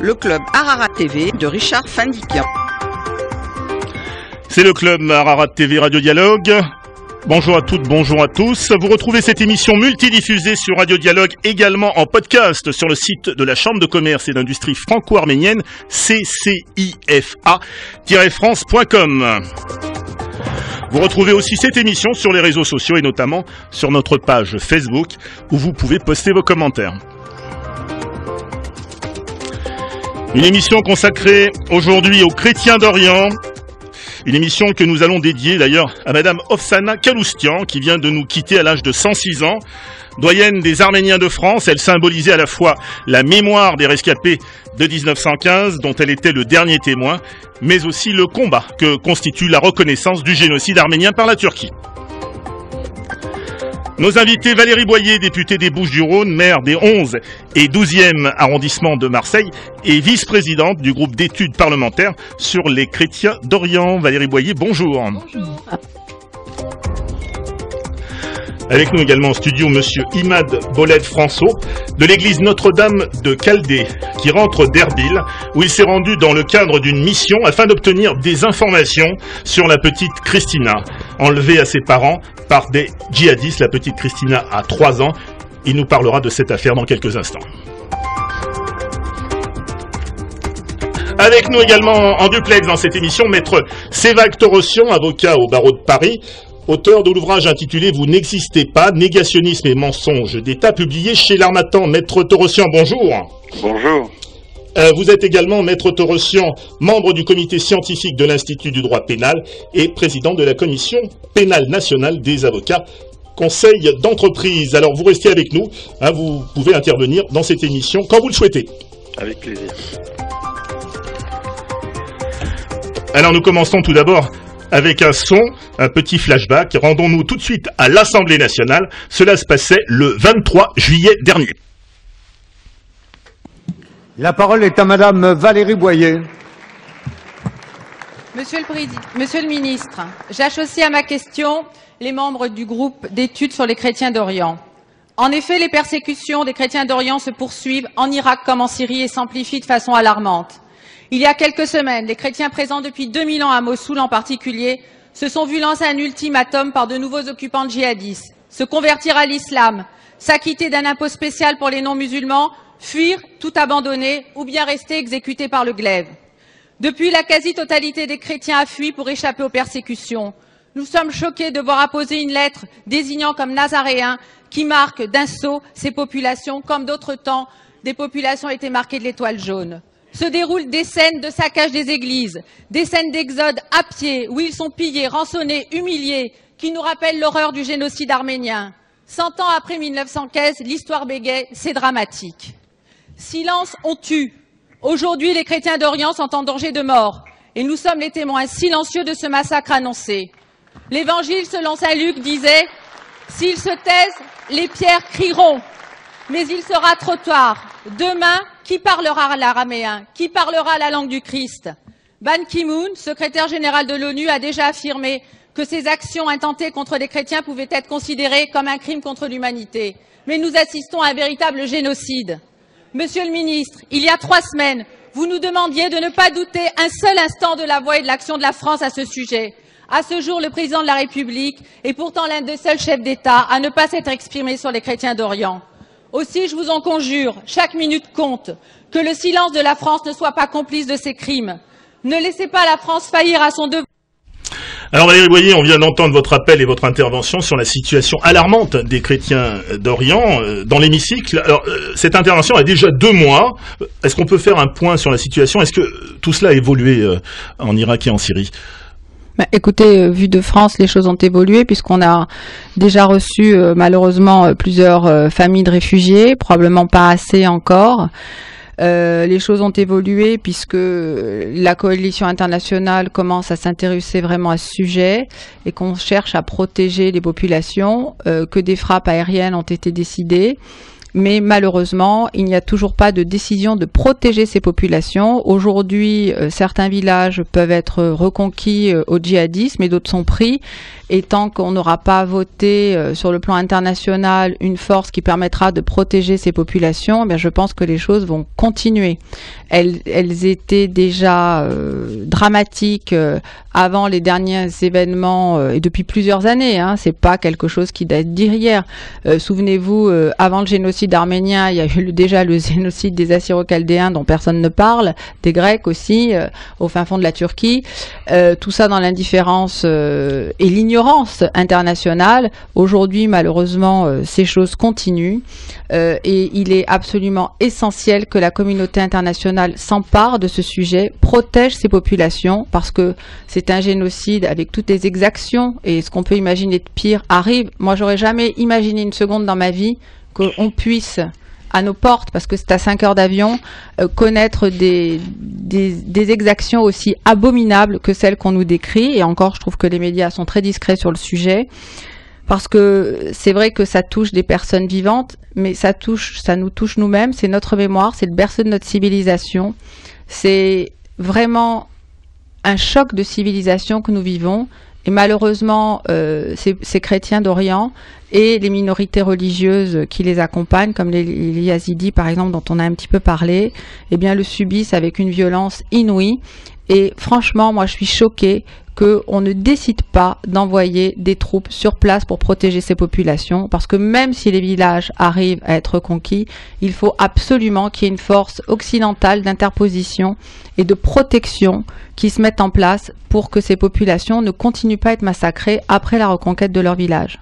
le club Ararat TV de Richard Fandikian. C'est le club Ararat TV Radio Dialogue. Bonjour à toutes, bonjour à tous. Vous retrouvez cette émission multidiffusée sur Radio Dialogue, également en podcast sur le site de la Chambre de commerce et d'industrie franco-arménienne, ccifa-france.com. Vous retrouvez aussi cette émission sur les réseaux sociaux et notamment sur notre page Facebook où vous pouvez poster vos commentaires. Une émission consacrée aujourd'hui aux chrétiens d'Orient. Une émission que nous allons dédier d'ailleurs à Madame Ofsana Kaloustian qui vient de nous quitter à l'âge de 106 ans. Doyenne des Arméniens de France, elle symbolisait à la fois la mémoire des rescapés de 1915 dont elle était le dernier témoin mais aussi le combat que constitue la reconnaissance du génocide arménien par la Turquie. Nos invités Valérie Boyer, députée des Bouches-du-Rhône, maire des 11 et 12e arrondissements de Marseille et vice-présidente du groupe d'études parlementaires sur les chrétiens d'Orient. Valérie Boyer, bonjour. Bonjour. Avec nous également en studio Monsieur Imad Boled François de l'église Notre-Dame de Chaldée qui rentre d'Erbil où il s'est rendu dans le cadre d'une mission afin d'obtenir des informations sur la petite Christina enlevée à ses parents par des djihadistes. La petite Christina a 3 ans. Il nous parlera de cette affaire dans quelques instants. Avec nous également en duplex dans cette émission, maître Sévac Torossian, avocat au barreau de Paris, auteur de l'ouvrage intitulé Vous n'existez pas, négationnisme et mensonge d'État, publié chez l'Armatan. Maître Torossian, bonjour. Bonjour. Euh, vous êtes également, Maître Torossian, membre du comité scientifique de l'Institut du droit pénal et président de la commission pénale nationale des avocats conseil d'entreprise. Alors vous restez avec nous, hein, vous pouvez intervenir dans cette émission quand vous le souhaitez. Avec plaisir. Alors nous commençons tout d'abord avec un son, un petit flashback. Rendons-nous tout de suite à l'Assemblée nationale. Cela se passait le 23 juillet dernier. La parole est à Madame Valérie Boyer. Monsieur le, Monsieur le ministre, j'associe à ma question les membres du groupe d'études sur les chrétiens d'Orient. En effet, les persécutions des chrétiens d'Orient se poursuivent en Irak comme en Syrie et s'amplifient de façon alarmante. Il y a quelques semaines, les chrétiens présents depuis 2000 ans à Mossoul en particulier se sont vus lancer un ultimatum par de nouveaux occupants djihadistes. Se convertir à l'islam, s'acquitter d'un impôt spécial pour les non-musulmans, fuir, tout abandonner ou bien rester exécutés par le glaive. Depuis, la quasi-totalité des chrétiens a fui pour échapper aux persécutions. Nous sommes choqués de voir apposer une lettre désignant comme nazaréens qui marque d'un sceau ces populations comme d'autres temps des populations étaient marquées de l'étoile jaune se déroulent des scènes de saccage des églises, des scènes d'exode à pied, où ils sont pillés, rançonnés, humiliés, qui nous rappellent l'horreur du génocide arménien. Cent ans après 1915, l'histoire bégaye, c'est dramatique. Silence, on tue. Aujourd'hui, les chrétiens d'Orient sont en danger de mort, et nous sommes les témoins silencieux de ce massacre annoncé. L'évangile selon saint Luc disait S'ils se taisent, les pierres crieront, mais il sera trop tard. Demain, qui parlera l'araméen? Qui parlera la langue du Christ Ban Ki-moon, secrétaire général de l'ONU, a déjà affirmé que ces actions intentées contre les chrétiens pouvaient être considérées comme un crime contre l'humanité. Mais nous assistons à un véritable génocide. Monsieur le ministre, il y a trois semaines, vous nous demandiez de ne pas douter un seul instant de la voix et de l'action de la France à ce sujet. À ce jour, le président de la République est pourtant l'un des seuls chefs d'État à ne pas s'être exprimé sur les chrétiens d'Orient. Aussi, je vous en conjure, chaque minute compte, que le silence de la France ne soit pas complice de ces crimes. Ne laissez pas la France faillir à son devoir. Alors Valérie Boyer, on vient d'entendre votre appel et votre intervention sur la situation alarmante des chrétiens d'Orient euh, dans l'hémicycle. Alors euh, cette intervention a déjà deux mois. Est-ce qu'on peut faire un point sur la situation? Est-ce que tout cela a évolué euh, en Irak et en Syrie? Bah, écoutez, vu de France, les choses ont évolué puisqu'on a déjà reçu malheureusement plusieurs familles de réfugiés, probablement pas assez encore. Les choses ont évolué puisque la coalition internationale commence à s'intéresser vraiment à ce sujet et qu'on cherche à protéger les populations, que des frappes aériennes ont été décidées mais malheureusement, il n'y a toujours pas de décision de protéger ces populations. Aujourd'hui, euh, certains villages peuvent être reconquis euh, au djihadisme et d'autres sont pris. Et tant qu'on n'aura pas voté euh, sur le plan international une force qui permettra de protéger ces populations, eh je pense que les choses vont continuer. Elles, étaient déjà euh, dramatiques euh, avant les derniers événements euh, et depuis plusieurs années. Hein, c'est pas quelque chose qui date d'hier. Souvenez-vous, avant le génocide arménien, il y a eu déjà le génocide des Assyro-Chaldéens dont personne ne parle, des Grecs aussi, au fin fond de la Turquie. Tout ça dans l'indifférence et l'ignorance internationale. Aujourd'hui, malheureusement, ces choses continuent et il est absolument essentiel que la communauté internationale s'empare de ce sujet, protège ces populations parce que c'est un génocide avec toutes les exactions et ce qu'on peut imaginer de pire arrive. Moi, j'aurais jamais imaginé une seconde dans ma vie qu'on puisse à nos portes, parce que c'est à 5 heures d'avion, euh, connaître des exactions aussi abominables que celles qu'on nous décrit. Et encore, je trouve que les médias sont très discrets sur le sujet. Parce que c'est vrai que ça touche des personnes vivantes, mais ça touche, ça nous touche nous-mêmes. C'est notre mémoire, c'est le berceau de notre civilisation. C'est vraiment un choc de civilisation que nous vivons. Et malheureusement, euh, ces, chrétiens d'Orient et les minorités religieuses qui les accompagnent, comme les, les Yazidis par exemple, dont on a un petit peu parlé, eh bien le subissent avec une violence inouïe. Et franchement, moi, je suis choquée qu'on ne décide pas d'envoyer des troupes sur place pour protéger ces populations, parce que même si les villages arrivent à être conquis, il faut absolument qu'il y ait une force occidentale d'interposition et de protection qui se mette en place pour que ces populations ne continuent pas à être massacrées après la reconquête de leur village.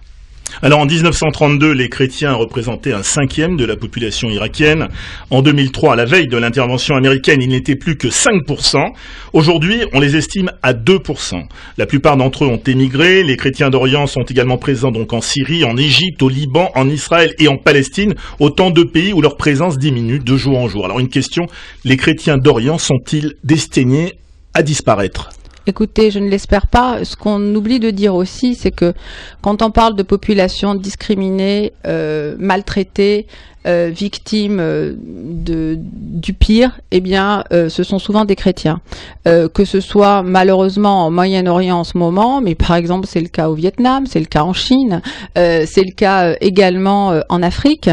Alors en 1932, les chrétiens représentaient un cinquième de la population irakienne. En 2003, à la veille de l'intervention américaine, ils n'étaient plus que 5%. Aujourd'hui, on les estime à 2%. La plupart d'entre eux ont émigré. Les chrétiens d'Orient sont également présents donc en Syrie, en Égypte, au Liban, en Israël et en Palestine, autant de pays où leur présence diminue de jour en jour. Alors une question, les chrétiens d'Orient sont-ils destinés à disparaître? Écoutez, je ne l'espère pas. Ce qu'on oublie de dire aussi, c'est que quand on parle de populations discriminées, euh, maltraitées, euh, victimes euh, du pire, eh bien, euh, ce sont souvent des chrétiens. Que ce soit malheureusement en Moyen-Orient en ce moment, mais par exemple c'est le cas au Vietnam, c'est le cas en Chine, c'est le cas également en Afrique,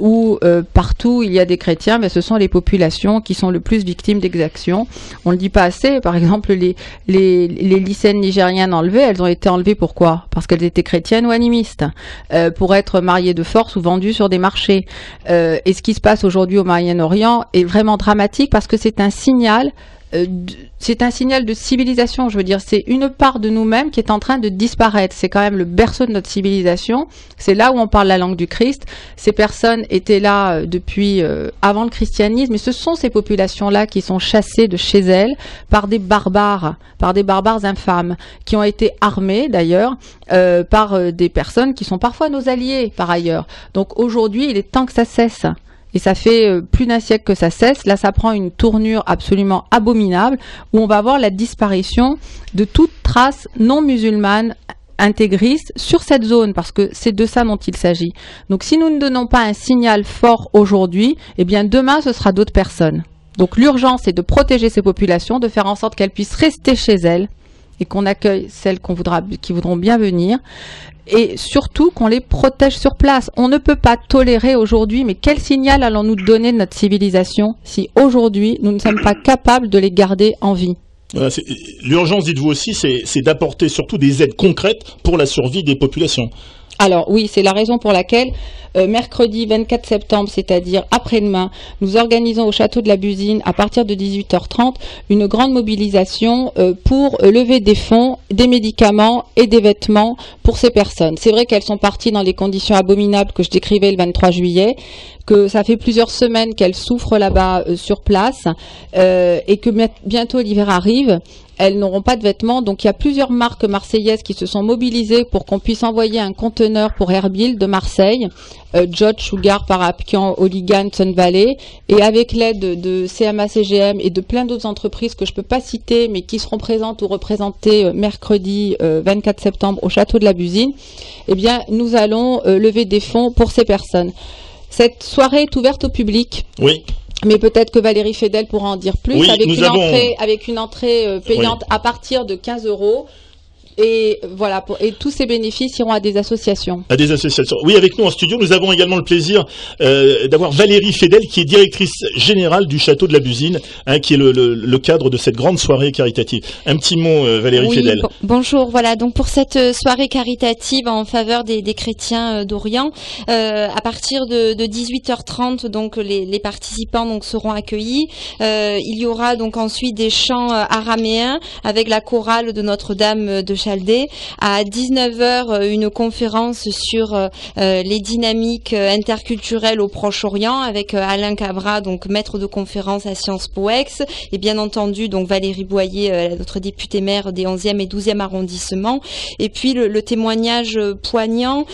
où partout il y a des chrétiens, mais ce sont les populations qui sont le plus victimes d'exactions. On le dit pas assez. Par exemple, les les, les lycéennes nigériennes enlevées, elles ont été enlevées pourquoi? Parce qu'elles étaient chrétiennes ou animistes, pour être mariées de force ou vendues sur des marchés. Euh, et ce qui se passe aujourd'hui au Moyen-Orient est vraiment dramatique parce que c'est un signal. Euh, c'est un signal de civilisation, je veux dire, c'est une part de nous-mêmes qui est en train de disparaître. C'est quand même le berceau de notre civilisation. C'est là où on parle la langue du Christ. Ces personnes étaient là euh, depuis euh, avant le christianisme, et ce sont ces populations-là qui sont chassées de chez elles par des barbares, par des barbares infâmes, qui ont été armés d'ailleurs euh, par des personnes qui sont parfois nos alliés par ailleurs. Donc aujourd'hui, il est temps que ça cesse. Et ça fait euh, plus d'un siècle que ça cesse. Là, ça prend une tournure absolument abominable où on va voir la disparition de toute trace non musulmane intégriste sur cette zone parce que c'est de ça dont il s'agit. Donc si nous ne donnons pas un signal fort aujourd'hui, eh bien demain ce sera d'autres personnes. Donc l'urgence est de protéger ces populations, de faire en sorte qu'elles puissent rester chez elles et qu'on accueille celles qui voudront bien venir et surtout qu'on les protège sur place. On ne peut pas tolérer aujourd'hui, mais quel signal allons-nous donner de notre civilisation si aujourd'hui nous ne sommes pas capables de les garder en vie? C'est- L'urgence, dites-vous aussi, c'est d'apporter surtout des aides concrètes pour la survie des populations. Alors oui, c'est la raison pour laquelle euh, mercredi 24 septembre, c'est-à-dire après-demain, nous organisons au château de la Busine à partir de 18h30 une grande mobilisation euh, pour lever des fonds, des médicaments et des vêtements pour ces personnes. C'est vrai qu'elles sont parties dans les conditions abominables que je décrivais le 23 juillet, que ça fait plusieurs semaines qu'elles souffrent là-bas euh, sur place et que bi- bientôt l'hiver arrive elles n'auront pas de vêtements. Donc il y a plusieurs marques marseillaises qui se sont mobilisées pour qu'on puisse envoyer un conteneur pour Erbil de Marseille, euh, Jot, Sugar, Parapian, Oligan, Sun Valley, et avec l'aide de, CMA CGM et de plein d'autres entreprises que je peux pas citer, mais qui seront présentes ou représentées euh, mercredi euh, 24 septembre au château de la Busine, eh bien nous allons euh, lever des fonds pour ces personnes. Cette soirée est ouverte au public. Oui. Mais peut-être que Valérie Fedel pourra en dire plus Oui, avec, une avons- entrée, avec une entrée euh, payante à partir de 15 euros. Et voilà, pour- et tous ces bénéfices iront à des associations. À des associations. Oui, avec nous en studio, nous avons également le plaisir euh, d'avoir Valérie Fédel, qui est directrice générale du château de la Busine, hein, qui est le, le- le cadre de cette grande soirée caritative. Un petit mot, euh, Valérie Oui, Fédel. bon- bonjour. Voilà, donc pour cette euh, soirée caritative en faveur des, des chrétiens euh, d'Orient, euh, à partir de, de 18h30, donc les, les participants donc seront accueillis. Euh, il y aura donc ensuite des chants araméens avec la chorale de Notre-Dame de Chaldée. À 19h, euh, une conférence sur euh, euh, les dynamiques interculturelles au Proche-Orient avec Alain Cabra, donc maître de conférence à Sciences Po Ex, et bien entendu donc Valérie Boyer, notre députée maire des 11e et 12e arrondissements, et puis le, témoignage poignant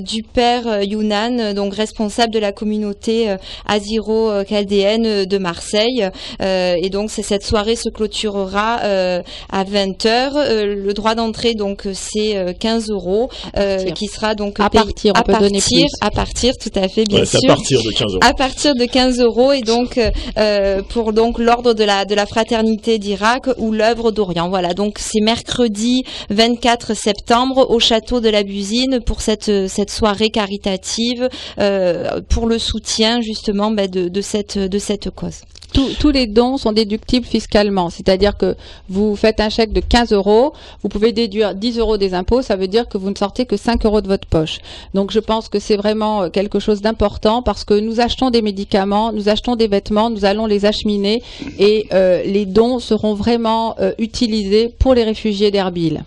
du père Younan, donc responsable de la communauté assyro-chaldéenne de Marseille. Et donc cette soirée se clôturera à 20h. le droit d'entrée donc c'est euh, 15 euros, euh, qui sera donc À payé- partir, on à peut donner partir, plus. à partir, tout à fait, bien Ouais, c'est sûr à partir de 15 euros. à partir de 15 euros et donc euh, euh, pour donc l'ordre de la de la fraternité d'Irak ou l'œuvre d'Orient. Voilà, donc c'est mercredi 24 septembre au château de la Busine pour cette cette soirée caritative euh, pour le soutien justement ben, de de cette de cette cause. Tous- les dons sont déductibles fiscalement, c'est-à-dire que vous faites un chèque de 15 euros, vous pouvez déduire 10 euros des impôts, ça veut dire que vous ne sortez que 5 euros de votre poche. Donc je pense que c'est vraiment euh, quelque chose d'important parce que nous achetons des médicaments, nous achetons des vêtements, nous allons les acheminer et euh, les dons seront vraiment euh, utilisés pour les réfugiés d'Erbil.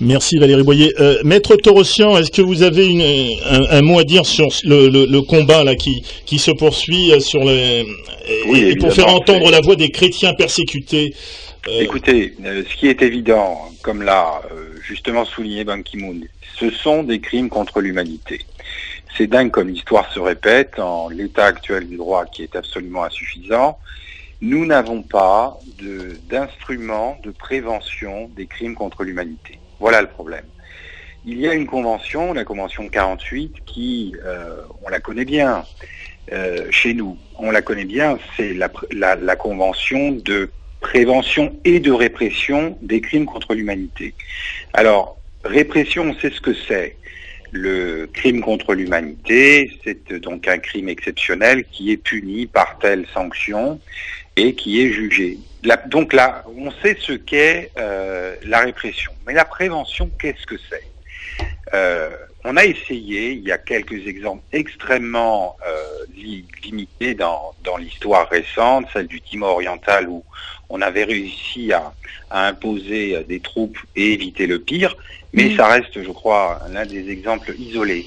Merci Valérie Boyer. Euh, Maître Torossian, est-ce que vous avez une- un, un mot à dire sur le, le- le combat là qui, qui se poursuit euh, sur les, et- Oui, et pour faire entendre la voix des chrétiens persécutés euh, Écoutez, ce qui est évident, comme l'a justement souligné Ban Ki-moon, ce sont des crimes contre l'humanité. C'est dingue comme l'histoire se répète en l'état actuel du droit qui est absolument insuffisant. Nous n'avons pas de- d'instrument de, prévention des crimes contre l'humanité. Voilà le problème. Il y a une convention, la convention 48, qui, euh, on la connaît bien euh, chez nous. On la connaît bien, c'est la, la- la convention de prévention et de répression des crimes contre l'humanité. Alors, répression, on sait ce que c'est. Le crime contre l'humanité, c'est donc un crime exceptionnel qui est puni par telle sanction et qui est jugé. Donc là, on sait ce qu'est euh, la répression. Mais la prévention, qu'est-ce que c'est? Euh, On a essayé, il y a quelques exemples extrêmement euh, li- limités dans, dans l'histoire récente, celle du Timor oriental où on avait réussi à, à imposer euh, des troupes et éviter le pire, mais ça reste, je crois, l'un des exemples isolés.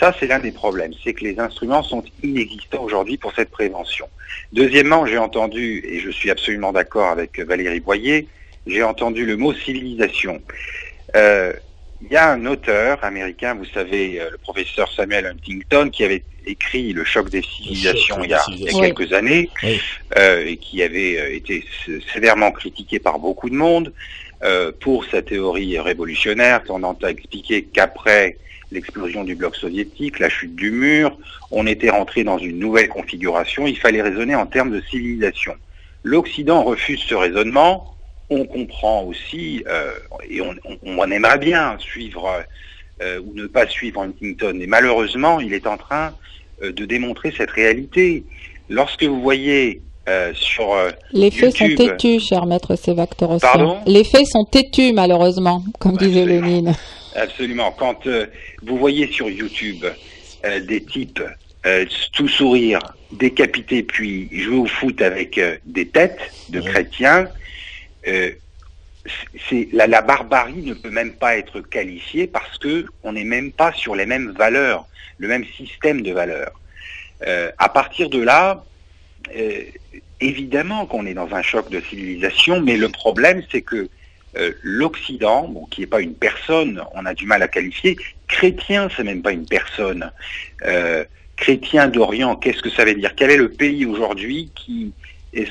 Ça, c'est l'un des problèmes, c'est que les instruments sont inexistants aujourd'hui pour cette prévention. Deuxièmement, j'ai entendu, et je suis absolument d'accord avec Valérie Boyer, j'ai entendu le mot civilisation. Euh, il y a un auteur américain, vous savez, euh, le professeur Samuel Huntington, qui avait écrit Le choc des civilisations il y a, des il y a quelques années, Oui. euh, et qui avait euh, été sévèrement critiqué par beaucoup de monde euh, pour sa théorie révolutionnaire, tendant à expliquer qu'après l'explosion du bloc soviétique, la chute du mur, on était rentré dans une nouvelle configuration, il fallait raisonner en termes de civilisation. L'Occident refuse ce raisonnement, on comprend aussi, euh, et on, on- on aimerait bien suivre euh, ou ne pas suivre Huntington, et malheureusement, il est en train euh, de démontrer cette réalité. Lorsque vous voyez euh, sur euh, Les faits sont têtus, cher maître Sévac Torossian. Pardon? Les faits sont têtus, malheureusement, comme disait. Lénine. Absolument. Quand euh, vous voyez sur YouTube euh, des types euh, tout sourire, décapités, puis jouer au foot avec euh, des têtes de chrétiens, euh, c'est la, barbarie ne peut même pas être qualifiée parce que on n'est même pas sur les mêmes valeurs, le même système de valeurs. Euh, à partir de là, euh, évidemment qu'on est dans un choc de civilisation, mais le problème c'est que euh, l'Occident, qui n'est pas une personne, on a du mal à qualifier. Chrétien, c'est même pas une personne. Chrétien d'Orient, qu'est-ce que ça veut dire? Quel est le pays aujourd'hui qui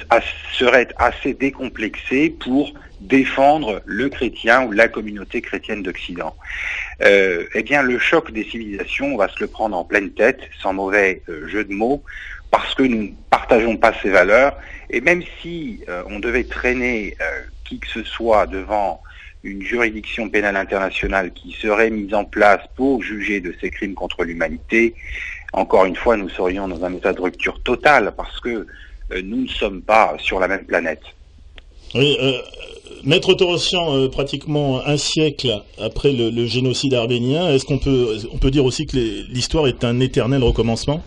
a- serait assez décomplexé pour défendre le chrétien ou la communauté chrétienne d'Occident euh, Eh bien, le choc des civilisations, on va se le prendre en pleine tête, sans mauvais euh, jeu de mots, parce que nous ne partageons pas ces valeurs. Et même si euh, on devait traîner qui que ce soit devant une juridiction pénale internationale qui serait mise en place pour juger de ces crimes contre l'humanité, encore une fois, nous serions dans un état de rupture totale parce que nous ne sommes pas sur la même planète. Oui, euh, Maître Torossian, euh, pratiquement un siècle après le, génocide arménien, est-ce qu'on peut, on peut dire aussi que l'histoire est un éternel recommencement?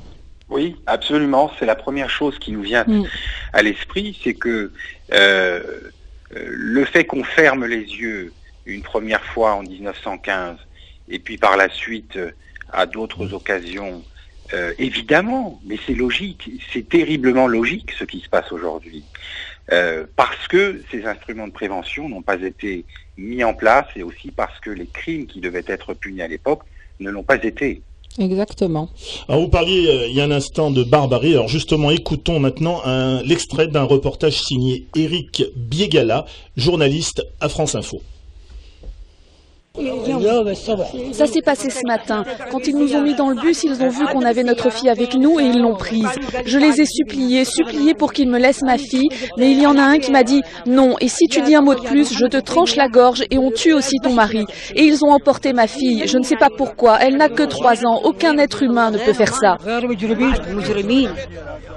Oui, absolument. C'est la première chose qui nous vient mm. à l'esprit, c'est que le fait qu'on ferme les yeux une première fois en 1915 et puis par la suite à d'autres occasions euh, évidemment, mais c'est logique, c'est terriblement logique ce qui se passe aujourd'hui. Euh, parce que ces instruments de prévention n'ont pas été mis en place et aussi parce que les crimes qui devaient être punis à l'époque ne l'ont pas été. Exactement. Alors vous parliez euh, il y a un instant de barbarie. Alors justement, écoutons maintenant l'extrait d'un reportage signé Eric Biegala, journaliste à France Info. Ça s'est passé ce matin. Quand ils nous ont mis dans le bus, ils ont vu qu'on avait notre fille avec nous et ils l'ont prise. Je les ai suppliés, suppliés pour qu'ils me laissent ma fille, mais il y en a un qui m'a dit non, et si tu dis un mot de plus, je te tranche la gorge et on tue aussi ton mari. Et ils ont emporté ma fille, je ne sais pas pourquoi, elle n'a que trois ans, aucun être humain ne peut faire ça.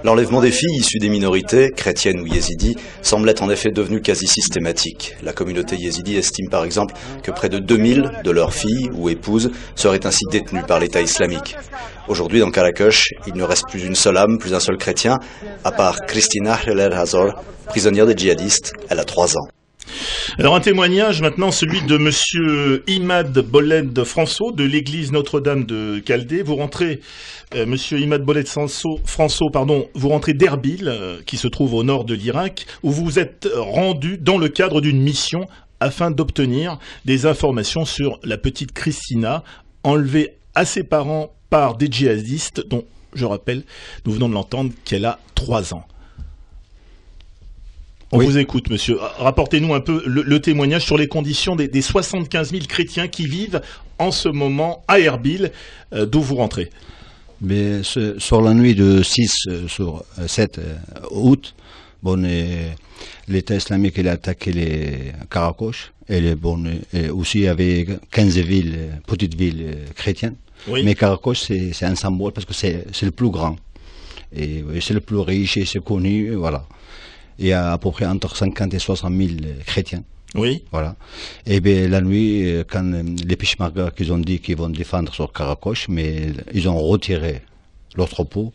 L'enlèvement des filles issues des minorités, chrétiennes ou yézidis, semble être en effet devenu quasi systématique. La communauté yézidi estime par exemple que près de 2000 de leurs filles ou épouses seraient ainsi détenues par l'État islamique. Aujourd'hui, dans Karakosh, il ne reste plus une seule âme, plus un seul chrétien, à part Christina Heller Hazor, prisonnière des djihadistes. Elle a trois ans. Alors un témoignage maintenant, celui de Monsieur Imad Boled François de l'église Notre-Dame de Caldé. Vous rentrez, euh, Monsieur Imad Boled François, pardon, vous rentrez d'Erbil, euh, qui se trouve au nord de l'Irak, où vous vous êtes rendu dans le cadre d'une mission afin d'obtenir des informations sur la petite Christina, enlevée à ses parents par des djihadistes, dont, je rappelle, nous venons de l'entendre, qu'elle a trois ans. On vous écoute, monsieur. Rapportez-nous un peu le, témoignage sur les conditions des, des, 75 000 chrétiens qui vivent en ce moment à Erbil, euh, d'où vous rentrez? Mais sur la nuit de 6 euh, sur 7 euh, août, bon, l'État islamique a attaqué les Karakosh et, les, bon, et aussi il y avait 15 villes, petites villes chrétiennes. Mais Karakosh, c'est un symbole parce que c'est le plus grand. Et, et c'est le plus riche et c'est connu, voilà il y a à peu près entre 50 et 60 000 chrétiens. Oui. Voilà. Et bien la nuit, euh, quand euh, les Peshmerga qu'ils ont dit qu'ils vont défendre sur Karakosh, mais ils ont retiré leur troupeau.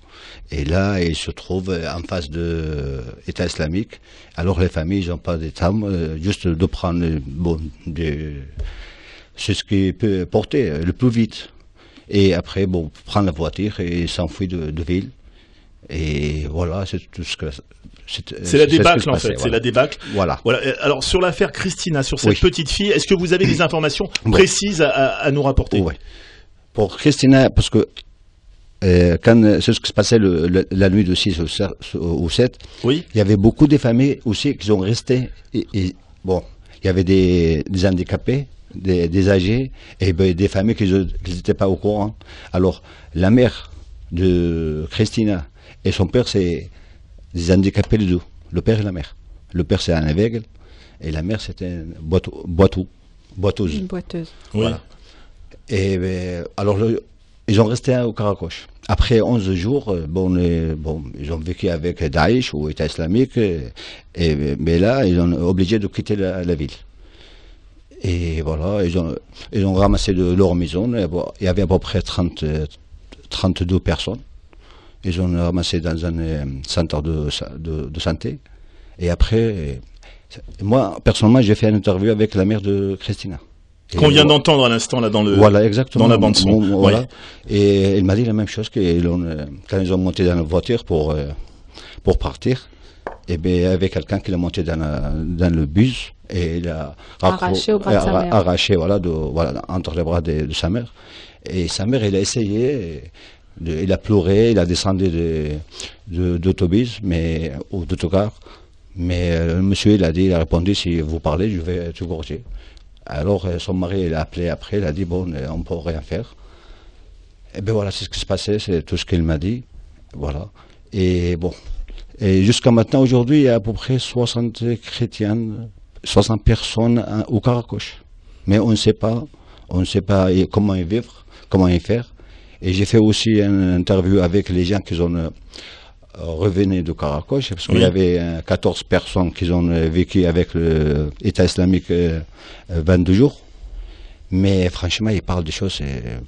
Et là, ils se trouvent en face de l'État islamique. Alors les familles, ils n'ont pas d'État, juste de prendre, bon, c'est ce qui peut porter le plus vite. Et après, bon, prendre la voiture et s'enfuir de, de ville. Et voilà, c'est tout ce que c'est la débâcle en fait, c'est la débâcle. Voilà. voilà. Alors sur l'affaire Christina, sur cette petite fille, est-ce que vous avez des informations précises à, nous rapporter? Oui. Pour Christina, parce que euh, quand c'est ce qui se passait la nuit de 6 au 7, oui. il y avait beaucoup de familles aussi qui ont resté. Et, bon, il y avait des, handicapés, des, âgés, et ben, des familles qui n'étaient pas au courant. Alors, la mère de Christina et son père, c'est des handicapés les deux, le père et la mère. Le père c'est un aveugle et la mère c'était une boiteuse. Une boiteuse. Voilà. Et ben, alors ils ont resté au Karakosh. Après 11 jours, euh, bon, ils ont vécu avec Daesh ou État islamique, et, mais là, ils ont obligé de quitter la, ville. Et voilà, ils ont, ramassé de leur maison. Il y avait à peu près 30, 32 personnes. Ils ont ramassé dans un euh, centre de, santé. Et après, moi, personnellement, j'ai fait une interview avec la mère de Christina. Qu'on vient d'entendre à l'instant là dans le voilà exactement dans la bande son. voilà. Et elle m'a dit la même chose que euh, quand ils ont monté dans la voiture pour euh, pour partir, et eh bien il y avait quelqu'un qui l'a monté dans, dans le bus et il a arraché au bras de sa mère. arraché voilà, de, voilà entre les bras de, de, sa mère. Et sa mère, elle a essayé il a pleuré, il a descendu d'autobus, mais ou d'autocar. Mais euh, le monsieur, il a dit, il a répondu, si vous parlez, je vais tout corriger. Alors euh, son mari, il a appelé après, il a dit, bon, on ne peut rien faire. Et bien voilà, c'est ce qui se passait, c'est tout ce qu'il m'a dit. Voilà. Et bon. Et jusqu'à maintenant, aujourd'hui, il y a à peu près 60 chrétiens 60 personnes hein, au Caracoche. Mais on ne sait pas, on ne sait pas comment y vivre, comment y faire. Et j'ai fait aussi une interview avec les gens qui ont euh, revenu de Caracoche, parce qu'il Oui. y avait euh, 14 personnes qui ont euh, vécu avec l'État islamique euh, euh, 22 jours. Mais franchement, ils parlent des choses. euh,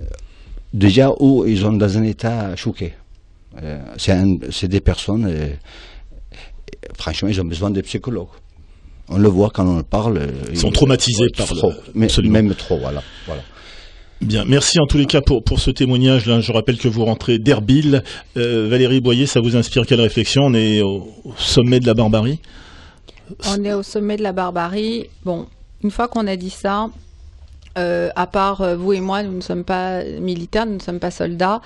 euh, déjà, où ils sont dans un état choqué. Euh, c'est des personnes, euh, franchement, ils ont besoin de psychologues. On le voit quand on parle. euh, Ils sont traumatisés par trop, le- mais- absolument. même trop, voilà. voilà. Bien, merci en tous les cas pour, pour ce témoignage. Je rappelle que vous rentrez d'Erbil. Euh, Valérie Boyer, ça vous inspire quelle réflexion? On est au, sommet de la barbarie? On est au sommet de la barbarie. Bon, une fois qu'on a dit ça, euh, à part euh, vous et moi, nous ne sommes pas militaires, nous ne sommes pas soldats.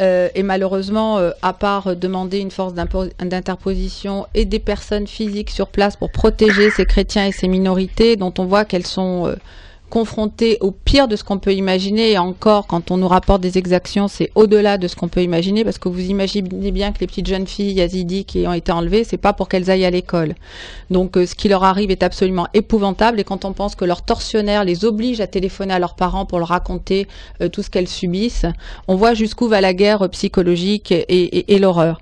Et malheureusement, à part demander une force d'interposition et des personnes physiques sur place pour protéger ces chrétiens et ces minorités, dont on voit qu'elles sont confrontées au pire de ce qu'on peut imaginer, et encore, quand on nous rapporte des exactions, c'est au-delà de ce qu'on peut imaginer, parce que vous imaginez bien que les petites jeunes filles yazidis qui ont été enlevées, c'est pas pour qu'elles aillent à l'école. Donc, euh, ce qui leur arrive est absolument épouvantable, et quand on pense que leurs tortionnaires les obligent à téléphoner à leurs parents pour leur raconter euh, tout ce qu'elles subissent, on voit jusqu'où va la guerre psychologique et l'horreur.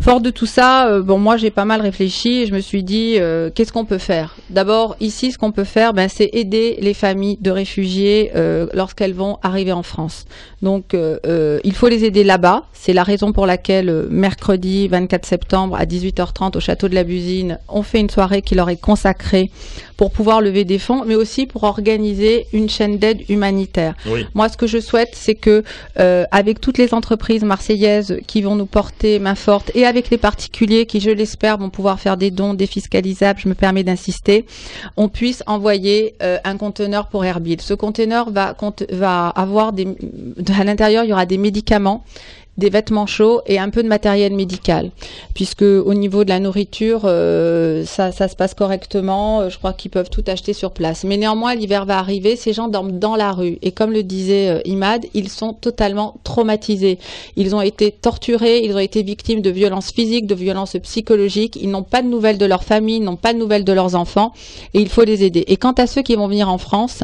Fort de tout ça, euh, bon, moi j'ai pas mal réfléchi et je me suis dit euh, qu'est-ce qu'on peut faire? D'abord, ici, ce qu'on peut faire, ben, c'est aider les familles de réfugiés euh, lorsqu'elles vont arriver en France. Donc, euh, euh, il faut les aider là-bas. C'est la raison pour laquelle euh, mercredi 24 septembre à 18h30 au château de la Busine, on fait une soirée qui leur est consacrée pour pouvoir lever des fonds, mais aussi pour organiser une chaîne d'aide humanitaire. Oui. Moi, ce que je souhaite, c'est que, euh, avec toutes les entreprises marseillaises qui vont nous porter main forte et avec les particuliers qui, je l'espère, vont pouvoir faire des dons défiscalisables, je me permets d'insister, on puisse envoyer euh, un conteneur pour Erbil. Ce conteneur va, va avoir des, à l'intérieur, il y aura des médicaments des vêtements chauds et un peu de matériel médical, puisque au niveau de la nourriture, euh, ça, ça se passe correctement. Euh, Je crois qu'ils peuvent tout acheter sur place. Mais néanmoins, l'hiver va arriver. Ces gens dorment dans la rue et comme le disait euh, Imad, ils sont totalement traumatisés. Ils ont été torturés, ils ont été victimes de violences physiques, de violences psychologiques. Ils n'ont pas de nouvelles de leur famille, n'ont pas de nouvelles de leurs enfants et il faut les aider. Et quant à ceux qui vont venir en France,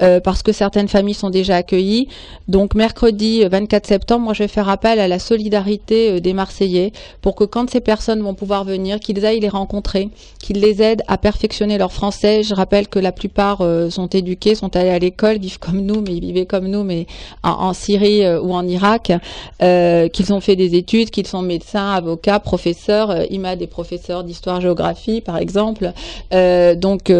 euh, parce que certaines familles sont déjà accueillies, donc mercredi euh, 24 septembre, moi je vais faire appel à la solidarité euh, des Marseillais pour que quand ces personnes vont pouvoir venir, qu'ils aillent les rencontrer, qu'ils les aident à perfectionner leur français. Je rappelle que la plupart euh, sont éduqués, sont allés à l'école, vivent comme nous, mais ils vivaient comme nous, mais en, Syrie euh, ou en Irak, qu'ils ont fait des études, qu'ils sont médecins, avocats, professeurs. Euh, Imad est professeur d'histoire-géographie, par exemple. Donc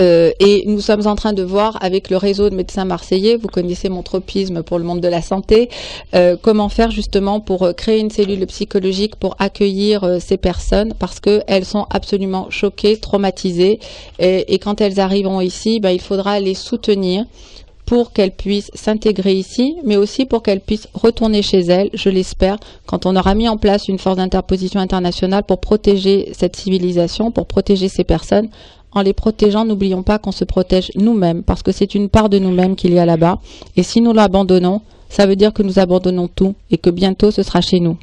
euh, et nous sommes en train de voir avec le réseau de médecins marseillais, vous connaissez mon tropisme pour le monde de la santé, euh, comment faire justement pour euh, créer une cellule psychologique pour accueillir ces personnes parce qu'elles sont absolument choquées, traumatisées et, et quand elles arriveront ici, ben, il faudra les soutenir pour qu'elles puissent s'intégrer ici, mais aussi pour qu'elles puissent retourner chez elles, je l'espère, quand on aura mis en place une force d'interposition internationale pour protéger cette civilisation, pour protéger ces personnes. En les protégeant, n'oublions pas qu'on se protège nous-mêmes, parce que c'est une part de nous-mêmes qu'il y a là-bas. Et si nous l'abandonnons, ça veut dire que nous abandonnons tout et que bientôt ce sera chez nous.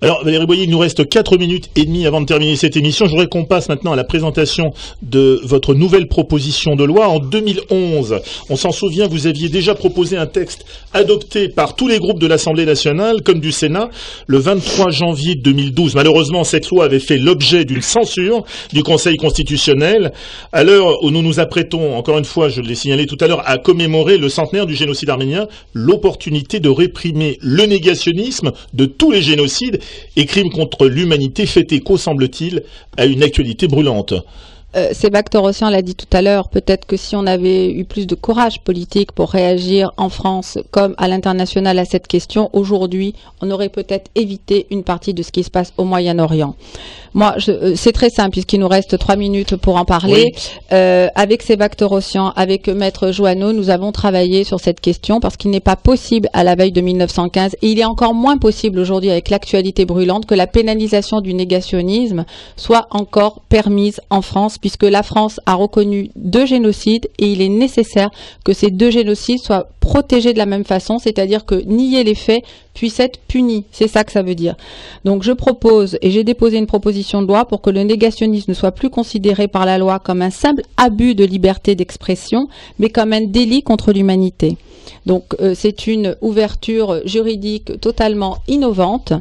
Alors Valérie Boyer, il nous reste 4 minutes et demie avant de terminer cette émission. Je voudrais qu'on passe maintenant à la présentation de votre nouvelle proposition de loi. En 2011, on s'en souvient, vous aviez déjà proposé un texte adopté par tous les groupes de l'Assemblée nationale comme du Sénat le 23 janvier 2012. Malheureusement, cette loi avait fait l'objet d'une censure du Conseil constitutionnel. À l'heure où nous nous apprêtons, encore une fois, je l'ai signalé tout à l'heure, à commémorer le centenaire du génocide arménien, l'opportunité de réprimer le négationnisme de tous les génocides et crimes contre l'humanité fait écho, semble-t-il, à une actualité brûlante. Euh, Torossian l'a dit tout à l'heure, peut-être que si on avait eu plus de courage politique pour réagir en France comme à l'international à cette question, aujourd'hui, on aurait peut-être évité une partie de ce qui se passe au Moyen-Orient. Moi, euh, c'est très simple puisqu'il nous reste trois minutes pour en parler. Euh, avec Sébastien Torossian, avec Maître Joanneau, nous avons travaillé sur cette question parce qu'il n'est pas possible à la veille de 1915 et il est encore moins possible aujourd'hui avec l'actualité brûlante que la pénalisation du négationnisme soit encore permise en France Puisque la France a reconnu deux génocides et il est nécessaire que ces deux génocides soient protégés de la même façon, c'est-à-dire que nier les faits puisse être puni. C'est ça que ça veut dire. Donc je propose, et j'ai déposé une proposition de loi pour que le négationnisme ne soit plus considéré par la loi comme un simple abus de liberté d'expression, mais comme un délit contre l'humanité. Donc euh, c'est une ouverture juridique totalement innovante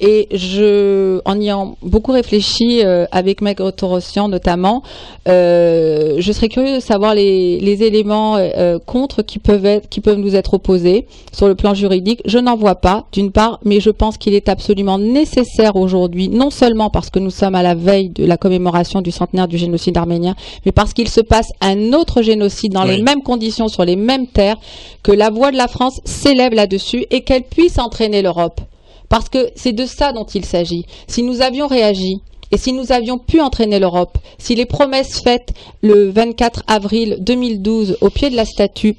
et je, en y ayant beaucoup réfléchi euh, avec Maigre Torossian notamment, euh, je serais curieux de savoir les, les éléments contre qui peuvent être, qui peuvent nous être opposés sur le plan juridique. Je n'en vois pas d'une part, mais je pense qu'il est absolument nécessaire aujourd'hui, non seulement parce que nous sommes à la veille de la commémoration du centenaire du génocide arménien, mais parce qu'il se passe un autre génocide dans les mêmes conditions, sur les mêmes terres, que la voix de la France s'élève là-dessus et qu'elle puisse entraîner l'Europe. Parce que c'est de ça dont il s'agit. Si nous avions réagi, et si nous avions pu entraîner l'Europe, si les promesses faites le 24 avril 2012 au pied de la statue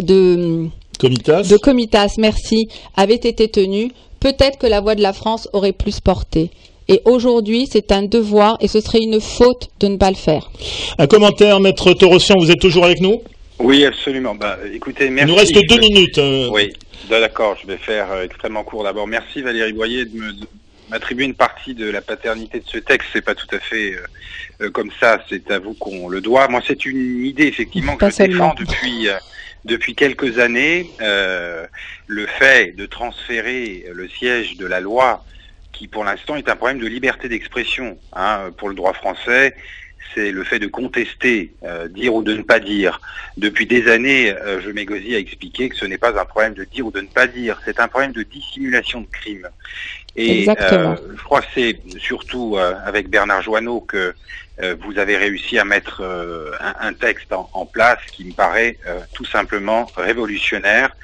de Comitas. de Comitas, merci, avait été tenue, peut-être que la voix de la France aurait plus porté. Et aujourd'hui, c'est un devoir et ce serait une faute de ne pas le faire. Un commentaire, Maître Torossian, vous êtes toujours avec nous? Oui, absolument. Bah, écoutez, merci. Il nous reste deux minutes. hein. Oui, d'accord, je vais faire euh, extrêmement court. D'abord, merci Valérie Boyer de me- m'attribuer une partie de la paternité de ce texte. C'est pas tout à fait euh, euh, comme ça. C'est à vous qu'on le doit. Moi, c'est une idée effectivement que Pas je défends depuis euh, depuis quelques années. Euh, le fait de transférer le siège de la loi, qui pour l'instant est un problème de liberté d'expression hein, pour le droit français. C'est le fait de contester, euh, dire ou de ne pas dire. Depuis des années, euh, je m'égosille à expliquer que ce n'est pas un problème de dire ou de ne pas dire, c'est un problème de dissimulation de crime. Et euh, je crois que c'est surtout euh, avec Bernard Joanneau que euh, vous avez réussi à mettre euh, un, un texte en, en place qui me paraît euh, tout simplement révolutionnaire,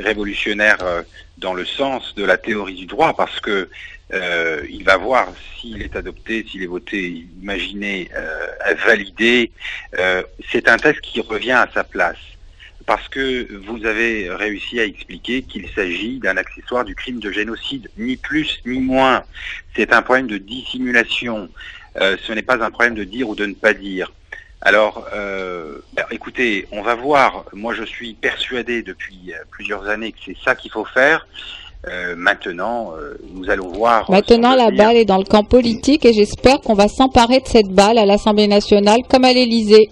révolutionnaire euh, dans le sens de la théorie du droit, parce que euh, il va voir s'il est adopté, s'il est voté, imaginé, euh, validé. Euh, c'est un texte qui revient à sa place. Parce que vous avez réussi à expliquer qu'il s'agit d'un accessoire du crime de génocide, ni plus ni moins. C'est un problème de dissimulation. Ce n'est pas un problème de dire ou de ne pas dire. Alors, ben, écoutez, on va voir. Moi, je suis persuadé depuis plusieurs années que c'est ça qu'il faut faire. Euh, maintenant, euh, nous allons voir. Maintenant, son la balle est dans le camp politique et j'espère qu'on va s'emparer de cette balle à l'Assemblée nationale comme à l'Élysée.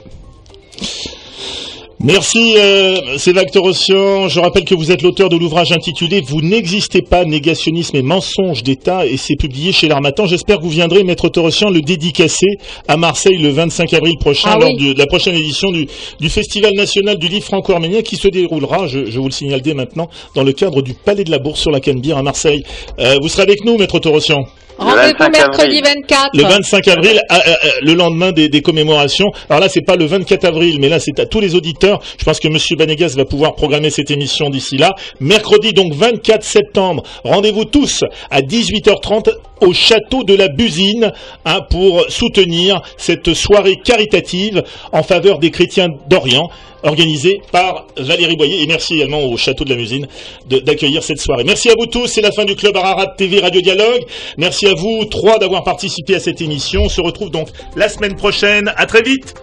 Merci, euh, Sévac. Je rappelle que vous êtes l'auteur de l'ouvrage intitulé Vous n'existez pas, négationnisme et mensonge d'État et c'est publié chez l'Armatan. J'espère que vous viendrez, Maître Torossian, le dédicacer à Marseille le 25 avril prochain Ah lors oui. de la prochaine édition du, du Festival national du livre franco-arménien qui se déroulera, je, je vous le signale dès maintenant, dans le cadre du Palais de la Bourse sur la Canebière à Marseille. Euh, vous serez avec nous, Maître Torossian Rendez-vous 25 mercredi avril. 24. le 25 avril, à- à- à- le lendemain des, des commémorations. Alors là, c'est pas le 24 avril, mais là, c'est à tous les auditeurs. Je pense que Monsieur Banegas va pouvoir programmer cette émission d'ici là. Mercredi, donc 24 septembre. Rendez-vous tous à 18h30 au château de la Busine hein, pour soutenir cette soirée caritative en faveur des chrétiens d'Orient organisée par Valérie Boyer et merci également au château de la Musine de- d'accueillir cette soirée. Merci à vous tous, c'est la fin du club Ararat TV Radio Dialogue. Merci à vous trois d'avoir participé à cette émission. On se retrouve donc la semaine prochaine. À très vite.